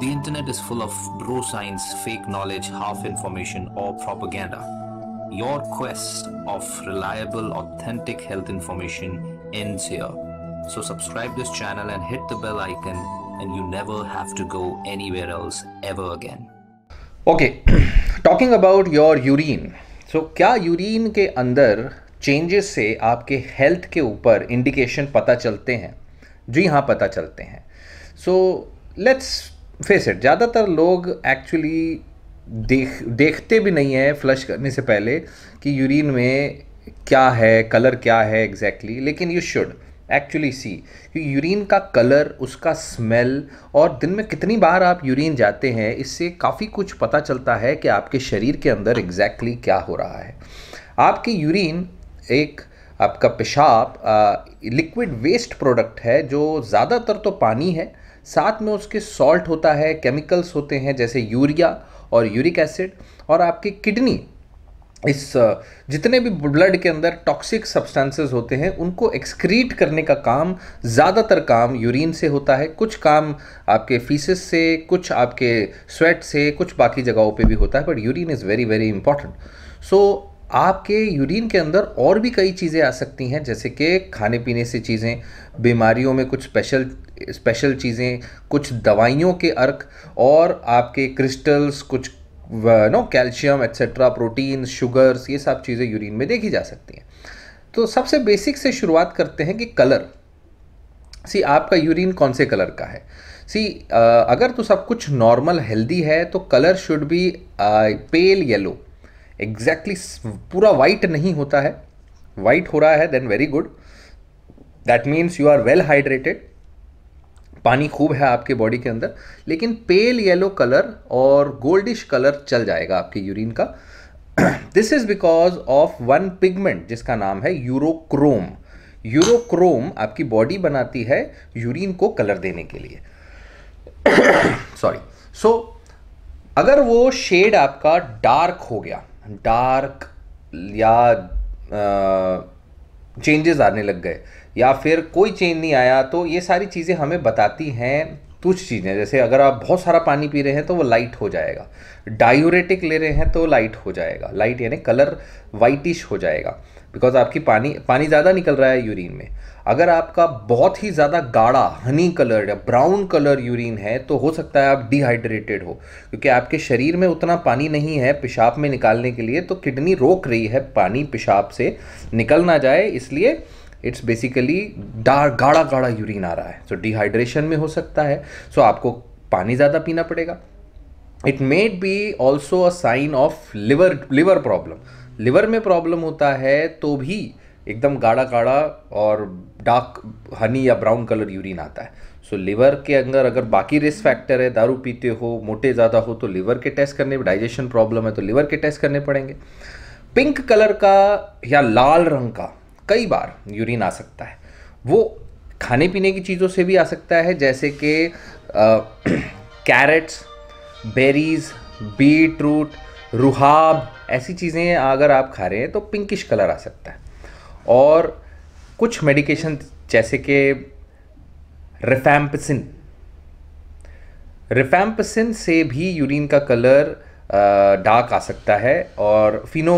The internet is full of bro science, fake knowledge, half information, or propaganda. Your quest of reliable, authentic health information ends here. So, subscribe this channel and hit the bell icon, and you never have to go anywhere else ever again. Okay talking about your urine so क्या urine के अंदर changes से आपके health के ऊपर indication पता चलते हैं जी हाँ पता चलते हैं सो लेट्स फेस इट ज़्यादातर लोग एक्चुअली देख देखते भी नहीं है फ्लश करने से पहले कि यूरिन में क्या है कलर क्या है एग्जैक्टली exactly, लेकिन यू शुड एक्चुअली सी कि यूरिन का कलर उसका स्मेल और दिन में कितनी बार आप यूरिन जाते हैं इससे काफ़ी कुछ पता चलता है कि आपके शरीर के अंदर एग्जैक्टली exactly क्या हो रहा है। आपकी यूरिन एक आपका पेशाब लिक्विड वेस्ट प्रोडक्ट है जो ज़्यादातर तो पानी है साथ में उसके सॉल्ट होता है केमिकल्स होते हैं, जैसे यूरिया और यूरिक एसिड और आपकी किडनी इस, जितने भी ब्लड के अंदर टॉक्सिक सब्सटेंसेस होते हैं, उनको एक्सक्रीट करने का काम ज़्यादातर काम यूरिन से होता है। कुछ काम आपके फीसिस से, कुछ आपके स्वेट से, कुछ बाकी जगहों पे भी होता है but urine is very very important so आपके यूरिन के अंदर और भी कई चीज़ें आ सकती हैं, जैसे कि खाने पीने से चीज़ें, बीमारियों में कुछ स्पेशल स्पेशल चीज़ें, कुछ दवाइयों के अर्क और आपके क्रिस्टल्स कुछ no calcium etcetera protein sugars ये सब चीज़ें यूरिन में देखी जा सकती हैं। तो सबसे बेसिक से शुरुआत करते हैं कि कलर सी आपका यूरिन कौन से कलर का है? सी अगर तो सब कुछ नॉर्मल हेल्दी है तो colour should be pale yellow exactly exactly पूरा वाइट नहीं होता है। वाइट हो रहा है then very good that means you are well hydrated पानी खूब है आपके बॉडी के अंदर लेकिन पेल येलो कलर और गोल्डिश कलर चल जाएगा आपके यूरिन का। This is because of one pigment जिसका नाम है यूरोक्रोम यूरोक्रोम आपकी बॉडी बनाती है यूरिन को कलर देने के लिए। सॉरी सो so, अगर वो शेड आपका डार्क हो गया डार्क या चेंजेस आने लग गए। या फिर कोई चेंज नहीं आया तो ये सारी चीज़ें हमें बताती हैं कुछ चीज़ें। जैसे अगर आप बहुत सारा पानी पी रहे हैं तो वो लाइट हो जाएगा। डायूरेटिक ले रहे हैं तो लाइट हो जाएगा। लाइट यानी कलर वाइटिश हो जाएगा। बिकॉज़ आपकी पानी पानी ज़्यादा निकल रहा है यूरिन में। अगर आपका बहुत ही ज़्यादा गाढ़ा हनी कलर या ब्राउन कलर यूरिन है तो हो सकता है आप डिहाइड्रेटेड हो। क्योंकि आपके शरीर में उतना पानी नहीं है पेशाब में निकालने के लिए तो किडनी रोक रही है पानी पेशाब से निकल ना जाए इसलिए इट्स बेसिकली डार्क गाढ़ा गाढ़ा यूरिन आ रहा है। सो so, डिहाइड्रेशन में हो सकता है। सो so आपको पानी ज़्यादा पीना पड़ेगा। It made be also a sign of liver liver problem liver में प्रॉब्लम होता है तो भी एकदम गाढ़ा गाढ़ा और डार्क हनी या ब्राउन कलर यूरिन आता है। सो so, लिवर के अंदर अगर बाकी रिस्क फैक्टर है दारू पीते हो मोटे ज़्यादा हो तो लिवर के टेस्ट करने डाइजेशन प्रॉब्लम है तो लिवर के टेस्ट करने पड़ेंगे। पिंक कलर का या लाल रंग का कई बार यूरिन आ सकता है। वो खाने पीने की चीज़ों से भी आ सकता है जैसे कि carrots berries beet root rhubarb ऐसी चीज़ें अगर आप खा रहे हैं तो पिंकिश कलर आ सकता है। और कुछ मेडिकेशन जैसे कि रिफैम्पसिन रिफैम्पसिन से भी यूरिन का कलर डार्क आ सकता है और फिनो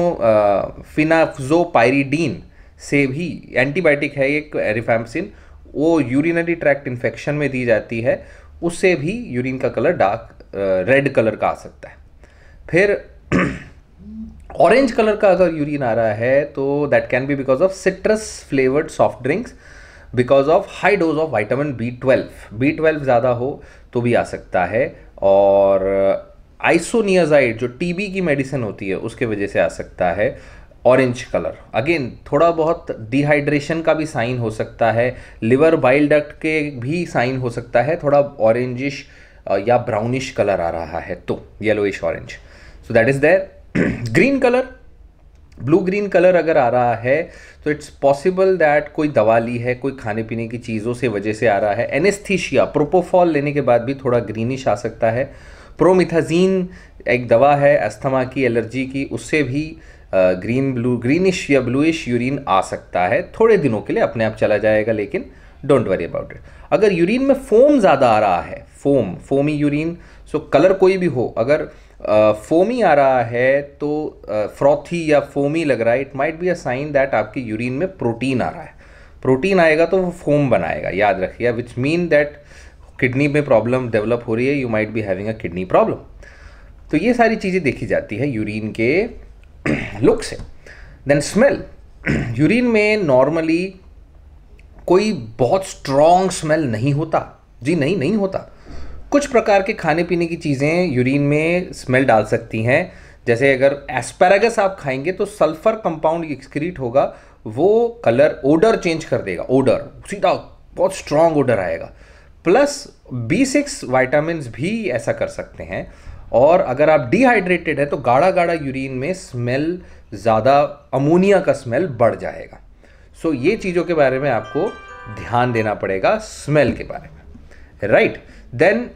फिनाफ्जोपायरिडीन से भी एंटीबायोटिक है एक रिफैम्पसिन वो यूरिनरी ट्रैक्ट इन्फेक्शन में दी जाती है। उससे भी यूरिन का कलर डार्क रेड कलर का आ सकता है। फिर ऑरेंज कलर का अगर यूरिन आ रहा है तो that can be because of citrus flavoured soft drinks because of high dose of vitamin B twelve B twelve ज़्यादा हो तो भी आ सकता है और आइसोनियाजाइड जो टीबी की मेडिसिन होती है, उसके वजह से आ सकता है ऑरेंज कलर अगेन थोड़ा बहुत डिहाइड्रेशन का भी साइन हो सकता है लिवर बाइल डक्ट के भी साइन हो सकता है, थोड़ा ऑरेंजिश या ब्राउनिश कलर आ रहा है तो yellowish orange so that is there green colour blue green colour अगर आ रहा है तो इट्स पॉसिबल दैट कोई दवा ली है, कोई खाने पीने की चीज़ों से वजह से आ रहा है। एनेस्थीशिया प्रोपोफॉल लेने के बाद भी थोड़ा ग्रीनिश आ सकता है। प्रोमिथाजीन एक दवा है अस्थमा की एलर्जी की, उससे भी ग्रीन ब्लू ग्रीनिश या ब्लूइश यूरिन आ सकता है। थोड़े दिनों के लिए अपने आप चला जाएगा, लेकिन डोंट वरी अबाउट इट अगर यूरिन में फोम ज़्यादा आ रहा है foam foamy urine so colour कोई भी हो, अगर फोमी आ रहा है तो फ्रॉथी या फोमी लग रहा है it might be a sign that आपकी यूरिन में प्रोटीन आ रहा है। प्रोटीन आएगा तो वो फोम बनाएगा, याद रखिए। विच मीन दैट किडनी में प्रॉब्लम डेवलप हो रही है you might be having a kidney problem तो ये सारी चीज़ें देखी जाती है यूरिन के लुक से। देन स्मेल यूरिन में नॉर्मली कोई बहुत स्ट्रॉन्ग स्मेल नहीं होता। जी, नहीं नहीं होता। कुछ प्रकार के खाने पीने की चीज़ें यूरिन में स्मेल डाल सकती हैं। जैसे अगर एस्पेरागस आप खाएँगे तो सल्फ़र कंपाउंड एक्सक्रीट होगा, वो कलर ओडर चेंज कर देगा ओडर सीधा बहुत स्ट्रांग ओडर आएगा। प्लस बी सिक्स वाइटामिन भी ऐसा कर सकते हैं। और अगर आप डिहाइड्रेटेड है तो गाढ़ा गाढ़ा यूरिन में स्मेल ज़्यादा अमोनिया का स्मेल बढ़ जाएगा। सो ये चीज़ों के बारे में आपको ध्यान देना पड़ेगा स्मेल के बारे में। Right then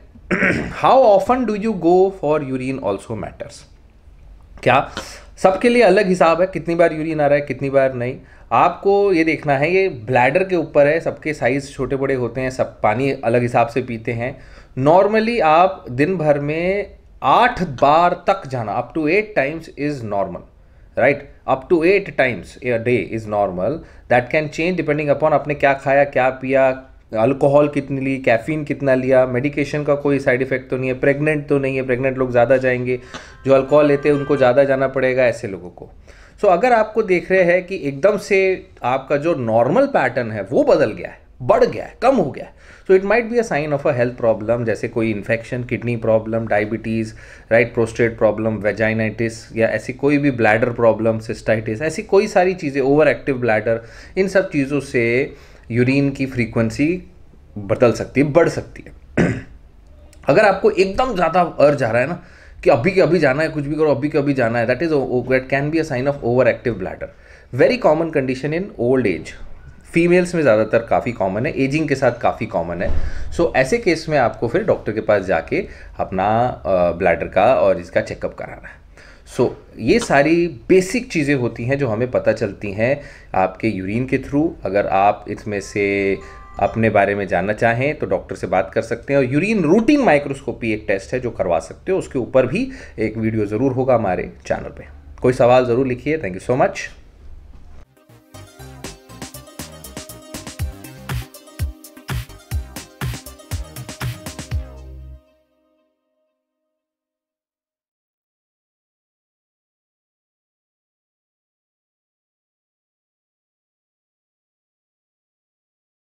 how often do you go for urine also matters क्या? सबके लिए अलग हिसाब है, कितनी बार यूरिन आ रहा है, कितनी बार नहीं। आपको ये देखना है, ये ब्लैडर के ऊपर है, सबके साइज़ छोटे बड़े होते हैं, सब पानी अलग हिसाब से पीते हैं। नॉर्मली आप दिन भर में आठ बार तक जाना up to eight times is normal right up to eight times a day is normal that can change depending upon आपने क्या खाया, क्या पिया अल्कोहल कितनी ली कैफीन कितना लिया मेडिकेशन का कोई साइड इफ़ेक्ट तो नहीं है प्रेग्नेंट तो नहीं है प्रेग्नेंट लोग ज़्यादा जाएँगे जो अल्कोहल लेते हैं उनको ज़्यादा जाना पड़ेगा ऐसे लोगों को। सो so, अगर आपको देख रहे हैं कि एकदम से आपका जो नॉर्मल पैटर्न है वो बदल गया है बढ़ गया है कम हो गया है so it might be a sign of a health problem जैसे कोई infection kidney problem diabetes right prostate problem vaginitis या ऐसी कोई भी ब्लैडर प्रॉब्लम सिस्टाइटिस ऐसी कोई सारी चीज़ें ओवर एक्टिव ब्लैडर इन सब चीज़ों से यूरिन की फ्रीक्वेंसी बदल सकती है बढ़ सकती है। अगर आपको एकदम ज़्यादा अर्ज़ आ रहा है ना कि अभी के अभी जाना है कुछ भी करो अभी के अभी जाना है that is that can be a sign of over active bladder very common condition in old age females में ज़्यादातर काफ़ी कॉमन है एजिंग के साथ काफ़ी कॉमन है। सो so, ऐसे केस में आपको फिर डॉक्टर के पास जाके अपना ब्लैडर का और इसका चेकअप कराना है। सो so, ये सारी बेसिक चीज़ें होती हैं जो हमें पता चलती हैं आपके यूरिन के थ्रू अगर आप इसमें से अपने बारे में जानना चाहें तो डॉक्टर से बात कर सकते हैं। और यूरिन रूटीन माइक्रोस्कोपी एक टेस्ट है जो करवा सकते हो। उसके ऊपर भी एक वीडियो ज़रूर होगा हमारे चैनल पे। कोई सवाल ज़रूर लिखिए। Thank you so much